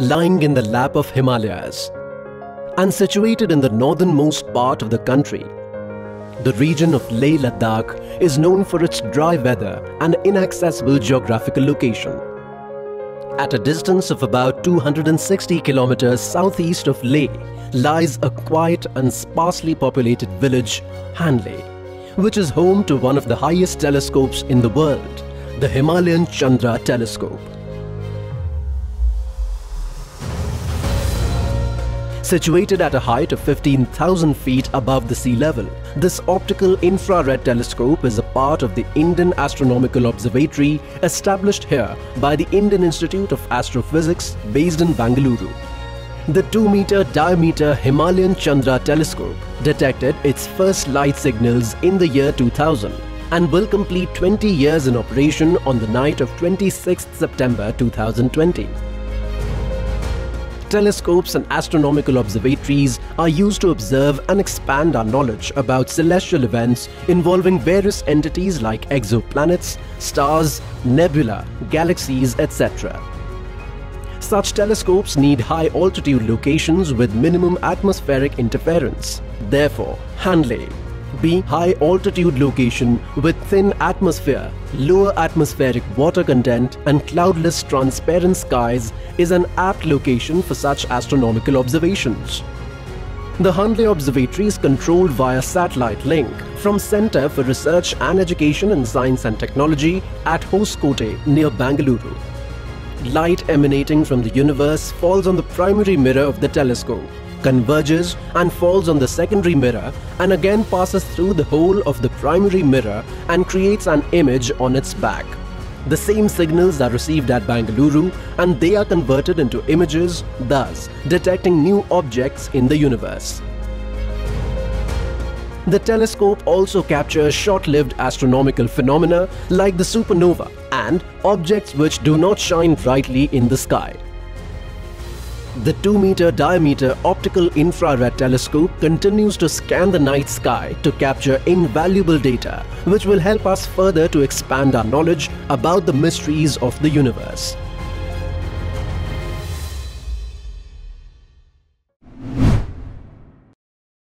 lying in the lap of Himalayas and situated in the northernmost part of the country. The region of Leh Ladakh is known for its dry weather and inaccessible geographical location. At a distance of about 260 kilometers southeast of Leh lies a quiet and sparsely populated village, Hanle, which is home to one of the highest telescopes in the world, the Himalayan Chandra Telescope. Situated at a height of 15,000 feet above the sea level, this optical infrared telescope is a part of the Indian Astronomical Observatory established here by the Indian Institute of Astrophysics based in Bangalore. The 2-meter diameter Himalayan Chandra telescope detected its first light signals in the year 2000 and will complete 20 years in operation on the night of 26 September 2020 telescopes and astronomical observatories are used to observe and expand our knowledge about celestial events involving various entities like exoplanets, stars, nebula, galaxies, etc. Such telescopes need high altitude locations with minimum atmospheric interference. Therefore, Hanle B. High altitude location with thin atmosphere, lower atmospheric water content and cloudless transparent skies is an apt location for such astronomical observations. The Hanle Observatory is controlled via satellite link from Center for Research and Education in Science and Technology at Hoskote near Bangalore. Light emanating from the universe falls on the primary mirror of the telescope converges and falls on the secondary mirror and again passes through the hole of the primary mirror and creates an image on its back. The same signals are received at Bangalore and they are converted into images, thus detecting new objects in the universe. The telescope also captures short-lived astronomical phenomena like the supernova and objects which do not shine brightly in the sky. The 2-meter diameter optical infrared telescope continues to scan the night sky to capture invaluable data, which will help us further to expand our knowledge about the mysteries of the universe.